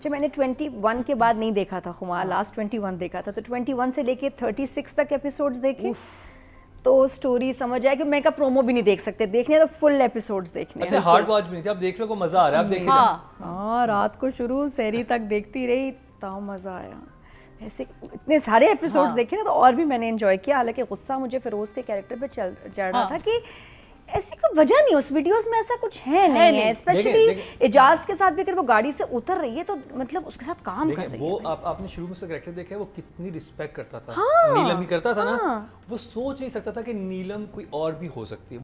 अच्छा मैंने 21 के बाद नहीं देखा था खुमा लास्ट 21 देखा था तो 21 से लेके 36 तक एपिसोड्स देखे। तो स्टोरी समझ आए कि मैं का प्रोमो भी नहीं देख सकते देखने तो फुल एपिसोड्स देखने अच्छा हार्ड वॉच भी नहीं थी अब देखने को मज़ा आ रहा है अब देखिए हाँ। हाँ रात को शुरू सहरी तक देखती रही तो मज़ा आया। ऐसे इतने सारे एपिसोड्स हाँ। देखे ना तो और भी मैंने एंजॉय किया। हालाँकि गुस्सा मुझे फिरोज के कैरेक्टर पे चल चढ़ रहा हाँ। था कि वजह नहीं उस वीडियोस में ऐसा कुछ है नहीं नहीं। है स्पेशली इजाज एजाज के साथ भी अगर वो गाड़ी से उतर रही है तो मतलब उसके साथ काम कर रही वो है आप आपने शुरू में उसका कैरेक्टर देखा है वो कितनी रिस्पेक्ट करता था। हाँ, नीलम भी करता था ना। हाँ। वो सोच नहीं सकता था कि नीलम कोई और भी हो सकती है।